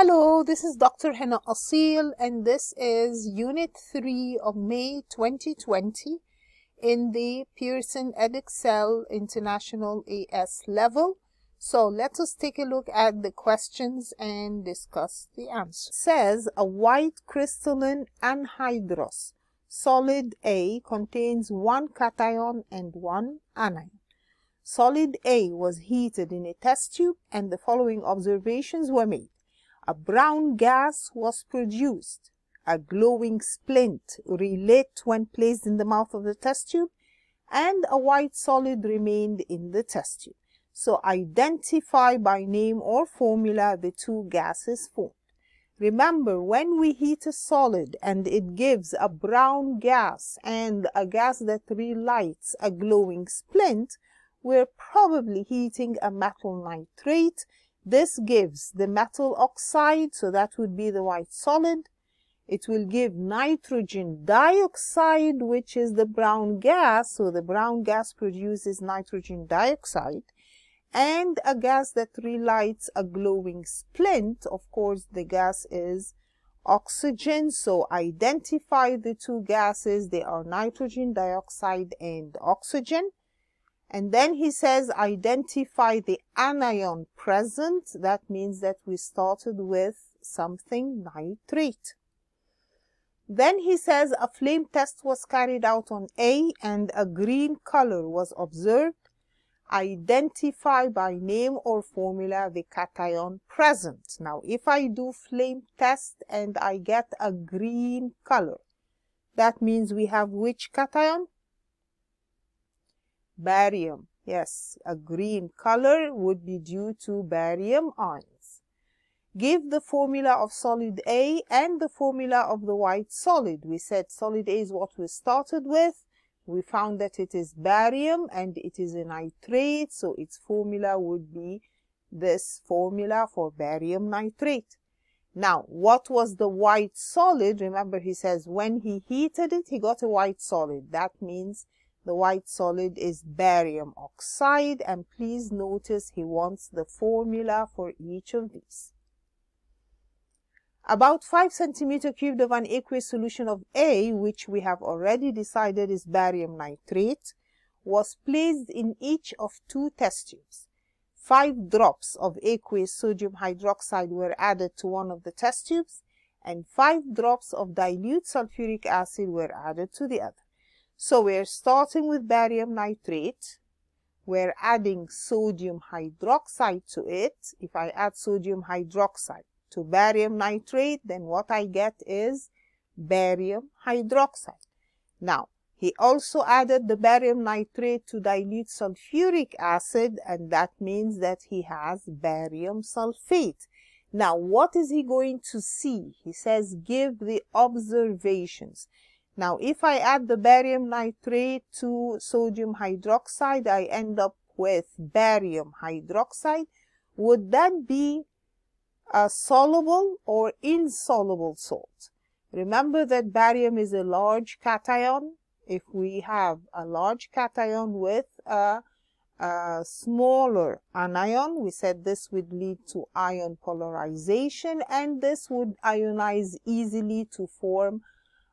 Hello, this is Dr. Hanaa Assil and this is Unit 3 of May 2020 in the Pearson Edexcel International AS level. So let us take a look at the questions and discuss the answer. Says a white crystalline anhydrous solid A contains one cation and one anion. Solid A was heated in a test tube and the following observations were made. A brown gas was produced. A glowing splint relit when placed in the mouth of the test tube and a white solid remained in the test tube. So identify by name or formula the two gases formed. Remember, when we heat a solid and it gives a brown gas and a gas that relights a glowing splint, we're probably heating a metal nitrate this gives the metal oxide, so that would be the white solid. It will give nitrogen dioxide, which is the brown gas. So the brown gas produces nitrogen dioxide. And a gas that relights a glowing splint. Of course, the gas is oxygen. So identify the two gases. They are nitrogen dioxide and oxygen. And then he says identify the anion present. That means that we started with something nitrate. Then he says a flame test was carried out on A and a green color was observed. Identify by name or formula the cation present. Now, if I do flame test and I get a green color, that means we have which cation? Barium. Yes, a green color would be due to barium ions. Give the formula of solid A and the formula of the white solid. We said solid A is what we started with. We found that it is barium and it is a nitrate, so its formula would be this formula for barium nitrate. Now, what was the white solid? Remember, he says when he heated it, he got a white solid. That means the white solid is barium oxide and please notice he wants the formula for each of these. About 5 centimeter cubed of an aqueous solution of A, which we have already decided is barium nitrate, was placed in each of two test tubes. Five drops of aqueous sodium hydroxide were added to one of the test tubes, and five drops of dilute sulfuric acid were added to the other. So we're starting with barium nitrate. We're adding sodium hydroxide to it. If I add sodium hydroxide to barium nitrate, then what I get is barium hydroxide. Now, he also added the barium nitrate to dilute sulfuric acid, and that means that he has barium sulfate. Now, what is he going to see? He says, give the observations. Now, if I add the barium nitrate to sodium hydroxide, I end up with barium hydroxide. Would that be a soluble or insoluble salt? Remember that barium is a large cation. If we have a large cation with a, a smaller anion, we said this would lead to ion polarization and this would ionize easily to form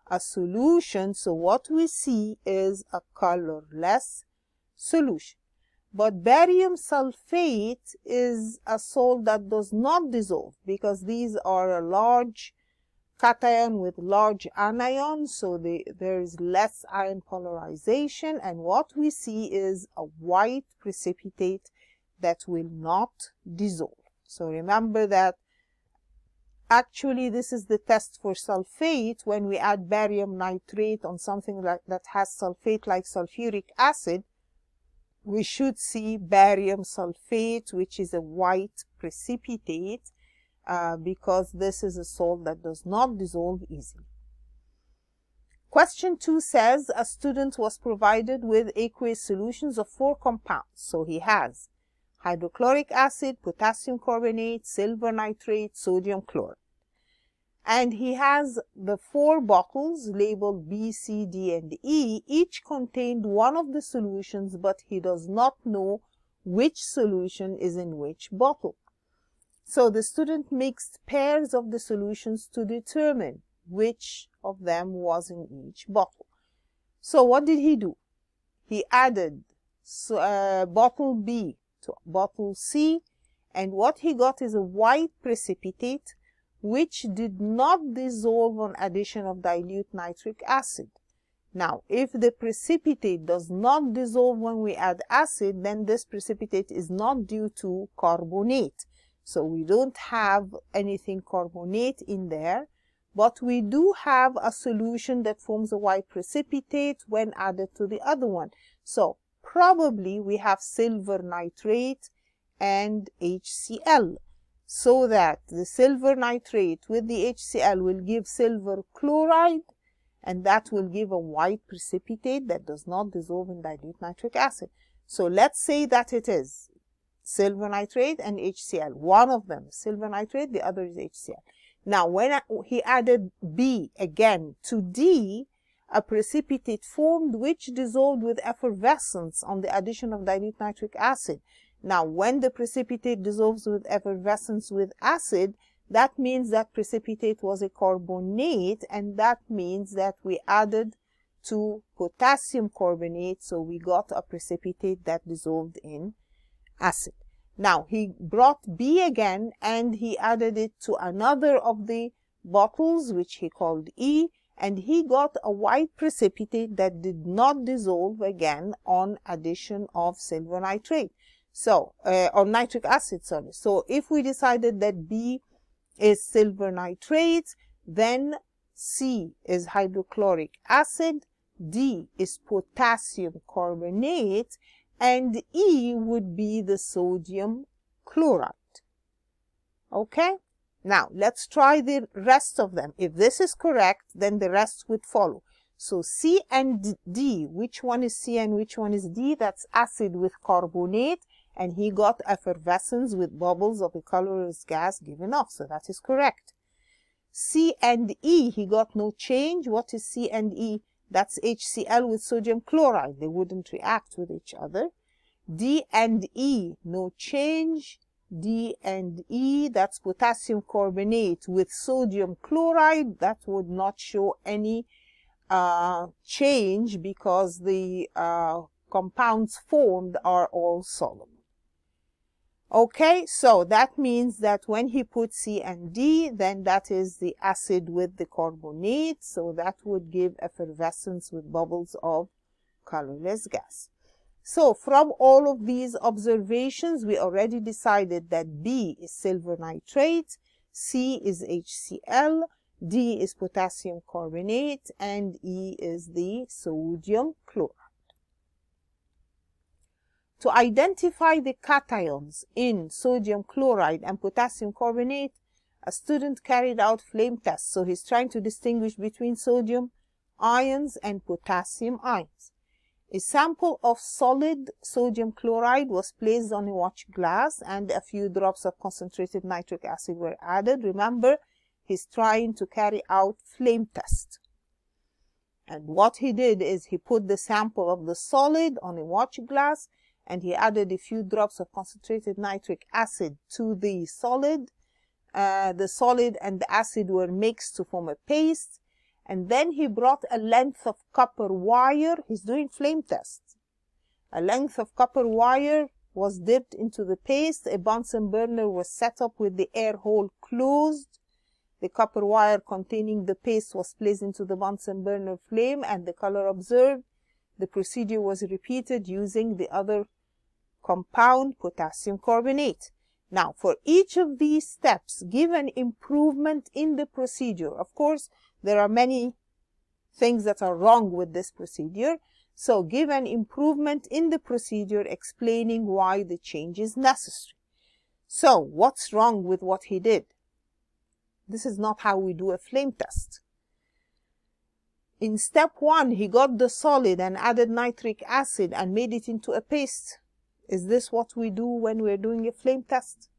a solution. So what we see is a colorless solution. But barium sulfate is a salt that does not dissolve because these are a large cation with large anions, so there is less ion polarization, and what we see is a white precipitate that will not dissolve. So remember that Actually, this is the test for sulfate when we add barium nitrate on something like, that has sulfate like sulfuric acid. We should see barium sulfate, which is a white precipitate, uh, because this is a salt that does not dissolve easily. Question 2 says a student was provided with aqueous solutions of four compounds. So he has hydrochloric acid, potassium carbonate, silver nitrate, sodium chloride. And he has the four bottles labeled B, C, D, and E. Each contained one of the solutions, but he does not know which solution is in which bottle. So the student mixed pairs of the solutions to determine which of them was in each bottle. So what did he do? He added uh, bottle B to bottle C and what he got is a white precipitate which did not dissolve on addition of dilute nitric acid. Now, if the precipitate does not dissolve when we add acid, then this precipitate is not due to carbonate. So we don't have anything carbonate in there, but we do have a solution that forms a white precipitate when added to the other one. So probably we have silver nitrate and HCl so that the silver nitrate with the HCl will give silver chloride and that will give a white precipitate that does not dissolve in dilute nitric acid. So let's say that it is silver nitrate and HCl. One of them is silver nitrate, the other is HCl. Now, when I, he added B again to D, a precipitate formed which dissolved with effervescence on the addition of dilute nitric acid. Now, when the precipitate dissolves with effervescence with acid, that means that precipitate was a carbonate and that means that we added to potassium carbonate, so we got a precipitate that dissolved in acid. Now, he brought B again and he added it to another of the bottles, which he called E, and he got a white precipitate that did not dissolve again on addition of silver nitrate. So, uh, or nitric acid, sorry. So, if we decided that B is silver nitrate, then C is hydrochloric acid, D is potassium carbonate, and E would be the sodium chloride. Okay? Now, let's try the rest of them. If this is correct, then the rest would follow. So C and D, which one is C and which one is D? That's acid with carbonate and he got effervescence with bubbles of a colorless gas given off. So that is correct. C and E, he got no change. What is C and E? That's HCl with sodium chloride. They wouldn't react with each other. D and E, no change. D and E, that's potassium carbonate with sodium chloride. That would not show any uh, change because the uh, compounds formed are all soluble. Okay, so that means that when he put C and D, then that is the acid with the carbonate. So that would give effervescence with bubbles of colorless gas. So from all of these observations, we already decided that B is silver nitrate, C is HCl, D is potassium carbonate, and E is the sodium chloride. To identify the cations in sodium chloride and potassium carbonate, a student carried out flame tests. So he's trying to distinguish between sodium ions and potassium ions. A sample of solid sodium chloride was placed on a watch glass and a few drops of concentrated nitric acid were added. Remember, he's trying to carry out flame test. And what he did is he put the sample of the solid on a watch glass and he added a few drops of concentrated nitric acid to the solid. Uh, the solid and the acid were mixed to form a paste. And then he brought a length of copper wire. He's doing flame tests. A length of copper wire was dipped into the paste. A Bunsen burner was set up with the air hole closed. The copper wire containing the paste was placed into the Bunsen burner flame and the color observed. The procedure was repeated using the other compound potassium carbonate. Now, for each of these steps, give an improvement in the procedure. Of course, there are many things that are wrong with this procedure. So give an improvement in the procedure explaining why the change is necessary. So what's wrong with what he did? This is not how we do a flame test. In step one, he got the solid and added nitric acid and made it into a paste. Is this what we do when we're doing a flame test?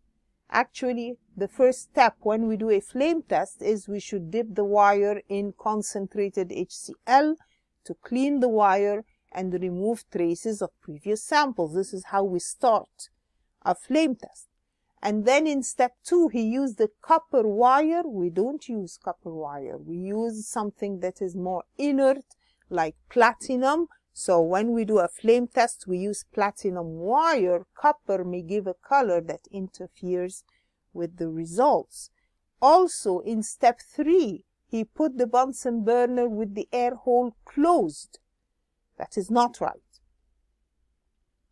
Actually, the first step when we do a flame test is we should dip the wire in concentrated HCl to clean the wire and remove traces of previous samples. This is how we start a flame test. And then in step two, he used the copper wire. We don't use copper wire. We use something that is more inert, like platinum. So when we do a flame test, we use platinum wire. Copper may give a color that interferes with the results. Also, in step three, he put the Bunsen burner with the air hole closed. That is not right.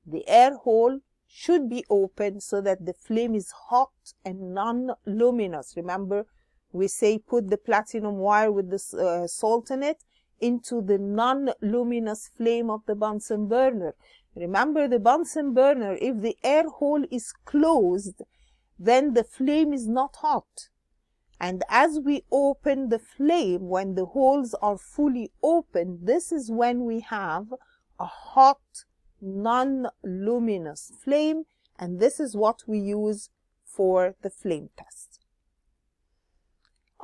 The air hole should be open so that the flame is hot and non-luminous. Remember, we say put the platinum wire with the uh, salt in it into the non-luminous flame of the Bunsen burner. Remember the Bunsen burner, if the air hole is closed, then the flame is not hot. And as we open the flame, when the holes are fully open, this is when we have a hot non-luminous flame and this is what we use for the flame test.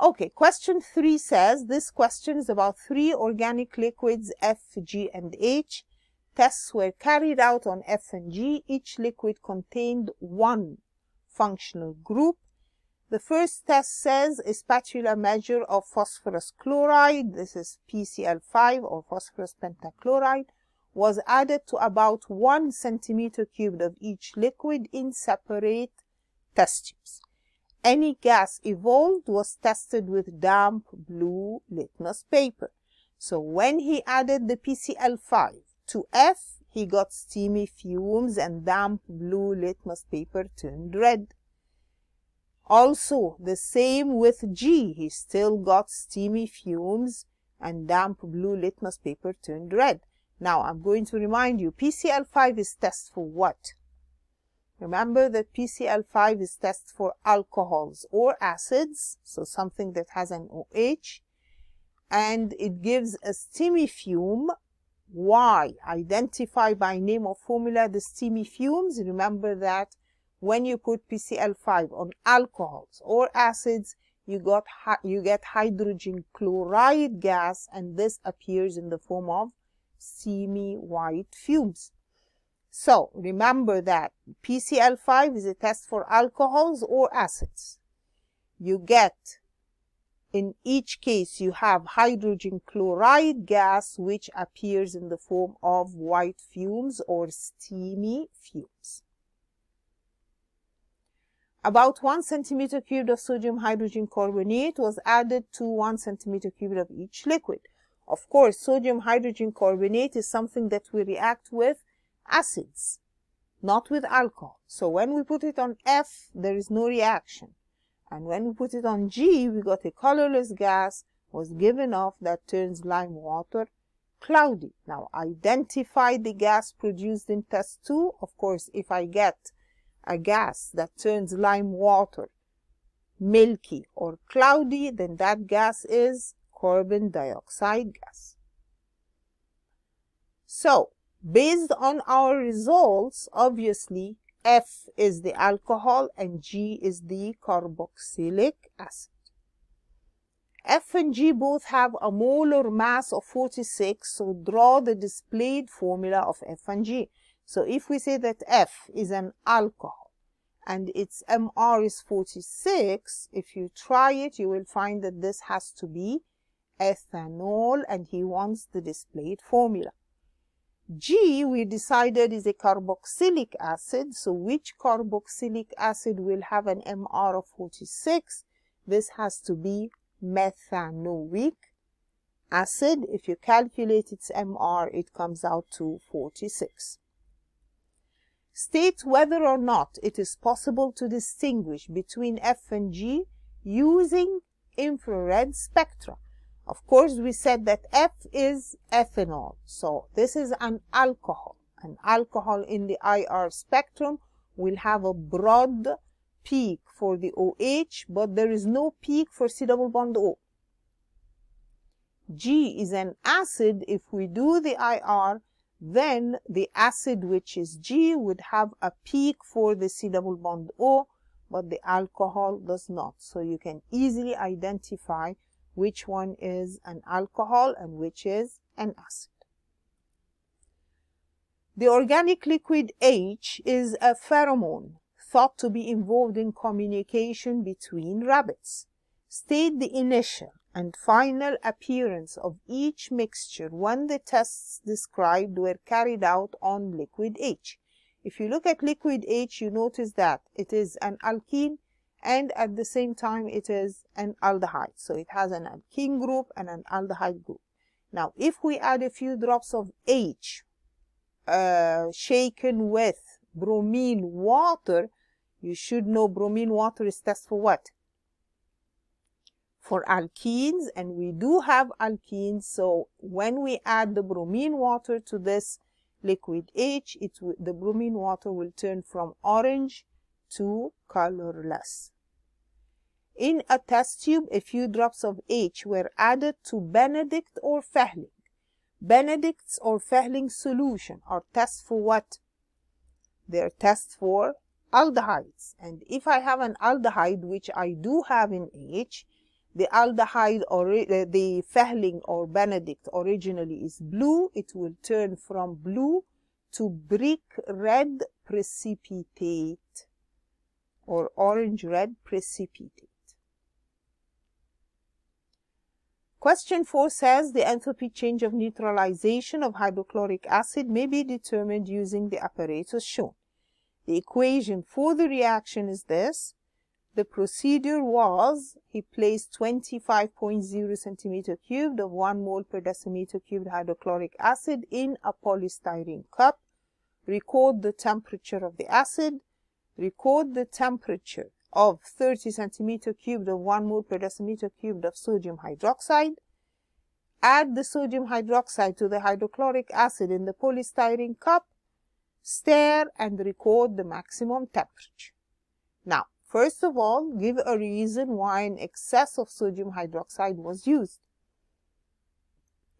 Okay, question 3 says, this question is about three organic liquids F, G, and H. Tests were carried out on F and G. Each liquid contained one functional group. The first test says a spatula measure of phosphorus chloride, this is PCl5 or phosphorus pentachloride, was added to about one centimeter cubed of each liquid in separate test tubes. Any gas evolved was tested with damp blue litmus paper. So when he added the PCl5 to F, he got steamy fumes and damp blue litmus paper turned red. Also, the same with G. He still got steamy fumes and damp blue litmus paper turned red. Now, I'm going to remind you, PCl5 is test for what? Remember that PCl5 is test for alcohols or acids, so something that has an OH, and it gives a steamy fume. Why? Identify by name or formula the steamy fumes. Remember that when you put PCl5 on alcohols or acids, you got you get hydrogen chloride gas, and this appears in the form of steamy white fumes. So remember that PCl5 is a test for alcohols or acids. You get, in each case, you have hydrogen chloride gas which appears in the form of white fumes or steamy fumes. About 1 centimeter cubed of sodium hydrogen carbonate was added to 1 centimeter cubed of each liquid. Of course, sodium hydrogen carbonate is something that we react with acids, not with alcohol. So when we put it on F, there is no reaction. And when we put it on G, we got a colorless gas was given off that turns lime water cloudy. Now identify the gas produced in test 2. Of course, if I get a gas that turns lime water milky or cloudy, then that gas is carbon dioxide gas. So, based on our results, obviously, F is the alcohol and G is the carboxylic acid. F and G both have a molar mass of 46, so draw the displayed formula of F and G. So if we say that F is an alcohol and its MR is 46, if you try it, you will find that this has to be ethanol and he wants the displayed formula. G we decided is a carboxylic acid. So which carboxylic acid will have an MR of 46? This has to be methanoic acid. If you calculate its MR, it comes out to 46. State whether or not it is possible to distinguish between F and G using infrared spectra. Of course, we said that F is ethanol. So this is an alcohol. An alcohol in the IR spectrum will have a broad peak for the OH, but there is no peak for C double bond O. G is an acid. If we do the IR, then the acid which is G would have a peak for the C double bond O, but the alcohol does not. So you can easily identify which one is an alcohol and which is an acid. The organic liquid H is a pheromone. thought to be involved in communication between rabbits. State the initial and final appearance of each mixture when the tests described were carried out on liquid H. If you look at liquid H, you notice that it is an alkene and at the same time it is an aldehyde. So it has an alkene group and an aldehyde group. Now, if we add a few drops of H uh, shaken with bromine water, you should know bromine water is test for what? For alkenes, and we do have alkenes, so when we add the bromine water to this liquid H, it the bromine water will turn from orange to colorless. In a test tube, a few drops of H were added to Benedict or Fehling. Benedict's or Fehling solution are tests for what? They're tests for aldehydes. And if I have an aldehyde, which I do have in H, the aldehyde or the Fehling or Benedict originally is blue. It will turn from blue to brick red precipitate or orange red precipitate. Question 4 says the enthalpy change of neutralization of hydrochloric acid may be determined using the apparatus shown. The equation for the reaction is this. The procedure was he placed 25.0 centimeter cubed of 1 mole per decimeter cubed hydrochloric acid in a polystyrene cup. Record the temperature of the acid. Record the temperature of 30 centimeter cubed of 1 mole per decimeter cubed of sodium hydroxide. Add the sodium hydroxide to the hydrochloric acid in the polystyrene cup. Stir and record the maximum temperature. Now, first of all, give a reason why an excess of sodium hydroxide was used.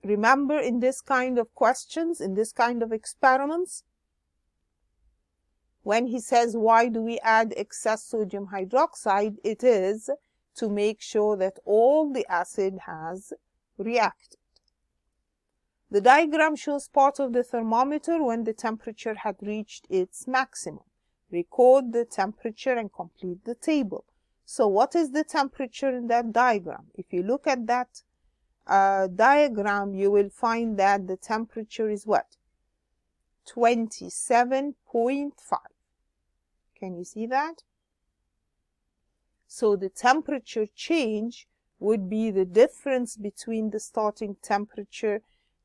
Remember in this kind of questions, in this kind of experiments, when he says, why do we add excess sodium hydroxide? It is to make sure that all the acid has reacted. The diagram shows part of the thermometer when the temperature had reached its maximum. Record the temperature and complete the table. So what is the temperature in that diagram? If you look at that uh, diagram, you will find that the temperature is what? 27.5. Can you see that? So the temperature change would be the difference between the starting temperature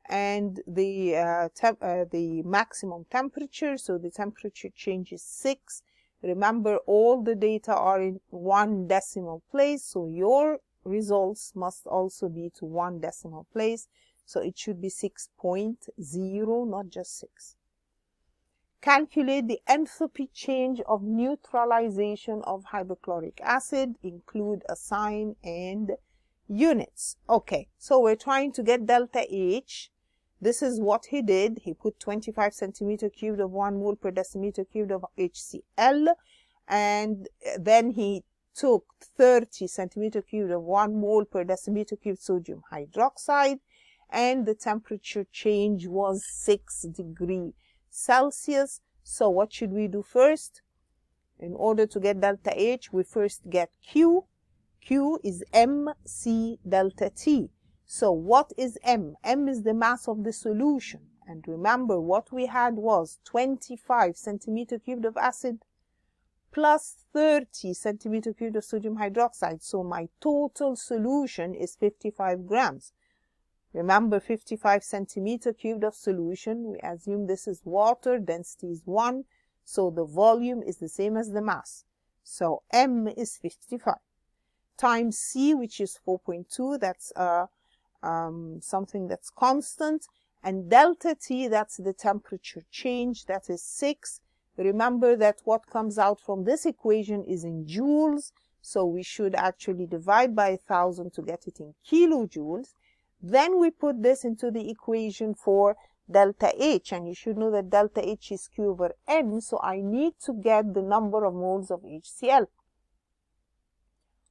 and the uh, uh, the maximum temperature. So the temperature change is 6. Remember, all the data are in one decimal place, so your results must also be to one decimal place. So it should be 6.0, not just 6. Calculate the enthalpy change of neutralization of hydrochloric acid, include a sign and units. Okay, so we're trying to get delta H. This is what he did. He put 25 centimeter cubed of 1 mole per decimeter cubed of HCl and then he took 30 centimeter cubed of 1 mole per decimeter cubed sodium hydroxide and the temperature change was 6 degree Celsius. So what should we do first? In order to get delta H, we first get Q. Q is mc delta T. So what is M? M is the mass of the solution. And remember what we had was 25 centimeter cubed of acid plus 30 centimeter cubed of sodium hydroxide. So my total solution is 55 grams. Remember 55 centimeter cubed of solution. We assume this is water, density is 1. So the volume is the same as the mass. So M is 55 times C, which is 4.2. That's uh, um, something that's constant. And delta T, that's the temperature change. That is 6. Remember that what comes out from this equation is in joules. So we should actually divide by 1000 to get it in kilojoules. Then we put this into the equation for delta H and you should know that delta H is Q over N so I need to get the number of moles of HCl.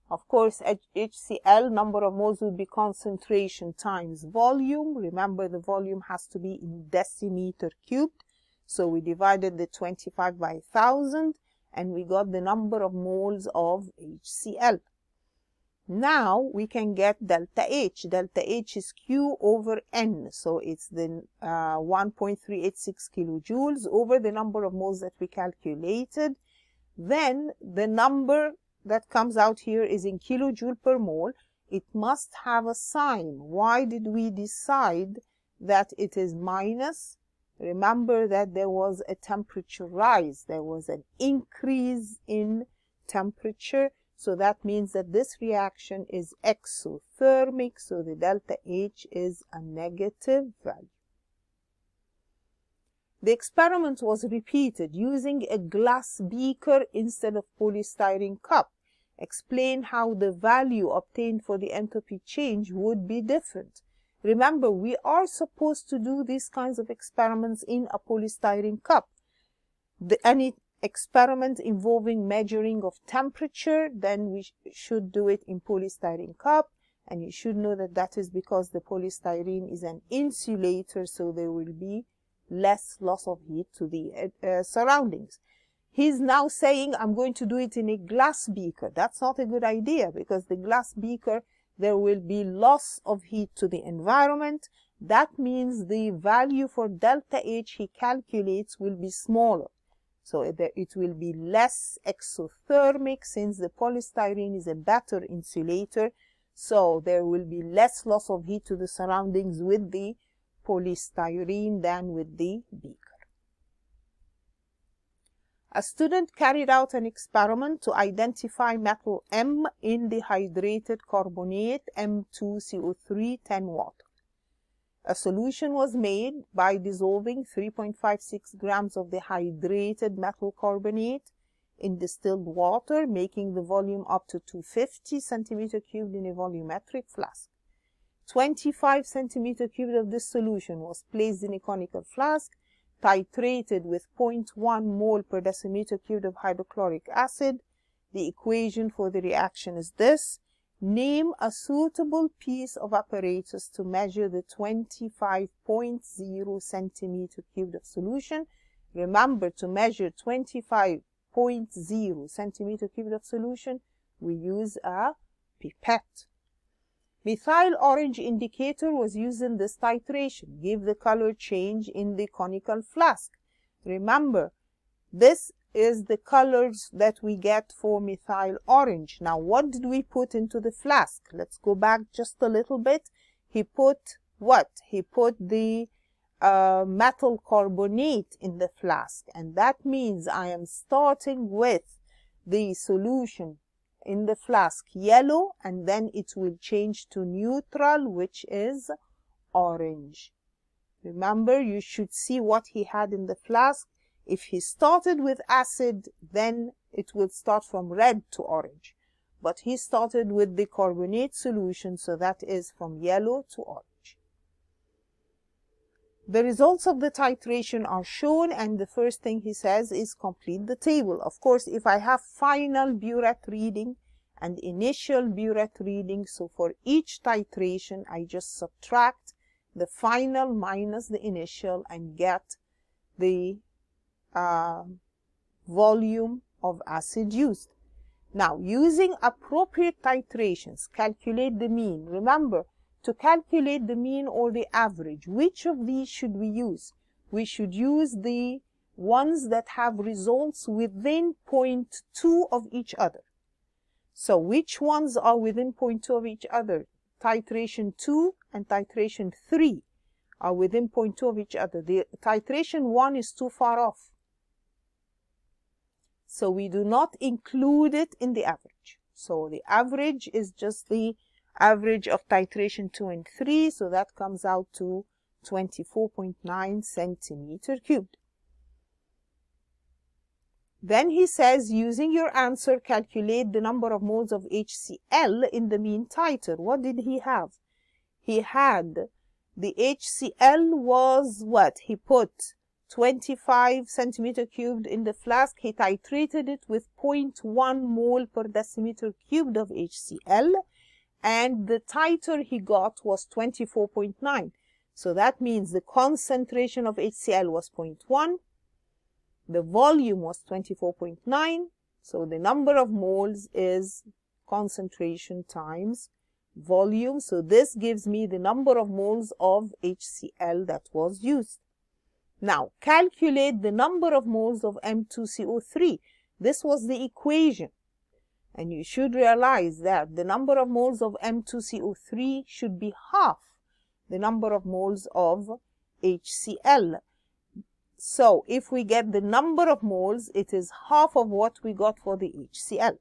Of course HCl number of moles will be concentration times volume. Remember the volume has to be in decimeter cubed. So we divided the 25 by 1000 and we got the number of moles of HCl. Now we can get delta H. Delta H is Q over N. So it's the uh, 1.386 kilojoules over the number of moles that we calculated. Then the number that comes out here is in kilojoule per mole. It must have a sign. Why did we decide that it is minus? Remember that there was a temperature rise. There was an increase in temperature so that means that this reaction is exothermic, so the delta H is a negative value. The experiment was repeated using a glass beaker instead of polystyrene cup. Explain how the value obtained for the enthalpy change would be different. Remember, we are supposed to do these kinds of experiments in a polystyrene cup. The, any experiment involving measuring of temperature, then we sh should do it in polystyrene cup. And you should know that that is because the polystyrene is an insulator, so there will be less loss of heat to the uh, uh, surroundings. He's now saying, I'm going to do it in a glass beaker. That's not a good idea because the glass beaker, there will be loss of heat to the environment. That means the value for delta H he calculates will be smaller. So eh, it will be less exothermic since the polystyrene is a better insulator. So there will be less loss of heat to the surroundings with the polystyrene than with the beaker. A student carried out an experiment to identify metal M in the hydrated carbonate M2CO3 10 water. A solution was made by dissolving 3.56 grams of the hydrated metal carbonate in distilled water, making the volume up to 250 centimeter cubed in a volumetric flask. 25 centimeter cubed of this solution was placed in a conical flask, titrated with 0.1 mole per decimeter cubed of hydrochloric acid. The equation for the reaction is this. Name a suitable piece of apparatus to measure the 25.0 centimeter cubed of solution. Remember to measure 25.0 centimeter cubed of solution, we use a pipette. Methyl orange indicator was used in this titration. Give the color change in the conical flask. Remember, this is the colors that we get for methyl orange. Now, what did we put into the flask? Let's go back just a little bit. He put what? He put the uh, metal carbonate in the flask. And that means I am starting with the solution in the flask yellow and then it will change to neutral which is orange. Remember you should see what he had in the flask if he started with acid, then it would start from red to orange. But he started with the carbonate solution, so that is from yellow to orange. The results of the titration are shown, and the first thing he says is complete the table. Of course, if I have final burette reading and initial burette reading, so for each titration, I just subtract the final minus the initial and get the uh, volume of acid used. Now, using appropriate titrations, calculate the mean. Remember, to calculate the mean or the average, which of these should we use? We should use the ones that have results within 0.2 of each other. So which ones are within 0.2 of each other? Titration 2 and titration 3 are within 0.2 of each other. The titration 1 is too far off. So we do not include it in the average. So the average is just the average of titration 2 and 3. So that comes out to 24.9 centimeter cubed. Then he says, using your answer, calculate the number of moles of HCl in the mean titer. What did he have? He had the HCl was what? He put 25 centimeter cubed in the flask. He titrated it with 0.1 mole per decimeter cubed of HCl and the titer he got was 24.9. So that means the concentration of HCl was 0.1, The volume was 24.9. So the number of moles is concentration times volume. So this gives me the number of moles of HCl that was used. Now calculate the number of moles of M2CO3. This was the equation. And you should realize that the number of moles of M2CO3 should be half the number of moles of HCl. So if we get the number of moles, it is half of what we got for the HCl.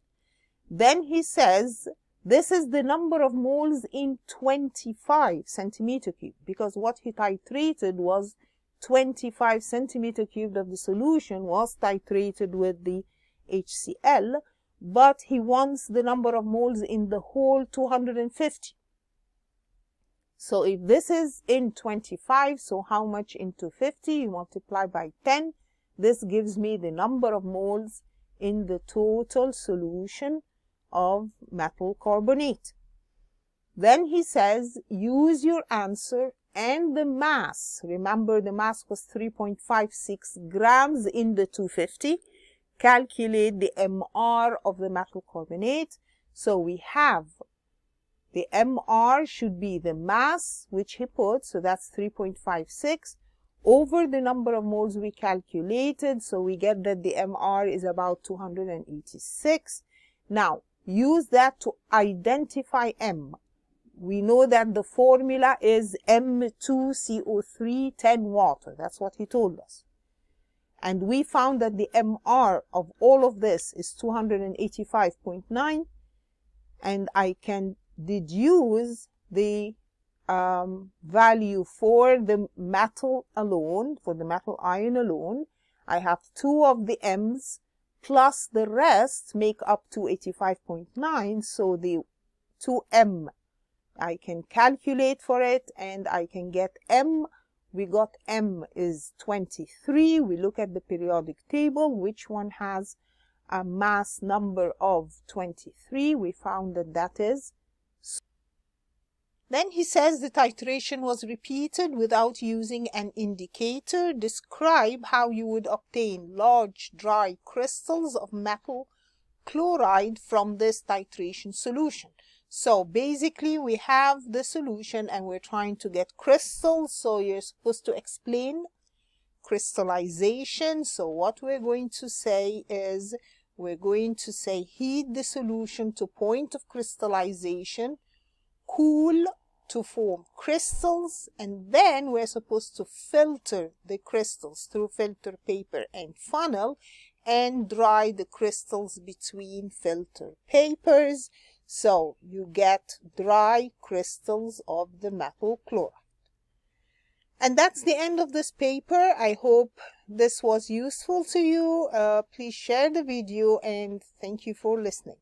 Then he says this is the number of moles in 25 centimeter cube because what he titrated was 25 centimeter cubed of the solution was titrated with the HCl, but he wants the number of moles in the whole 250. So if this is in 25, so how much into 50? You multiply by 10. This gives me the number of moles in the total solution of metal carbonate. Then he says, use your answer and the mass. Remember the mass was 3.56 grams in the 250. Calculate the MR of the metal carbonate. So we have the MR should be the mass which he put, so that's 3.56 over the number of moles we calculated. So we get that the MR is about 286. Now, use that to identify M. We know that the formula is M2CO3 10 water. That's what he told us. And we found that the MR of all of this is 285.9 and I can deduce the um, value for the metal alone, for the metal ion alone. I have two of the M's plus the rest make up 285.9. So the 2m I can calculate for it and I can get m. We got m is 23. We look at the periodic table, which one has a mass number of 23. We found that that is then he says the titration was repeated without using an indicator. Describe how you would obtain large dry crystals of metal chloride from this titration solution. So basically we have the solution and we're trying to get crystals. So you're supposed to explain crystallization. So what we're going to say is we're going to say heat the solution to point of crystallization, cool to form crystals and then we're supposed to filter the crystals through filter paper and funnel and dry the crystals between filter papers so you get dry crystals of the metal chloride. And that's the end of this paper. I hope this was useful to you. Uh, please share the video and thank you for listening.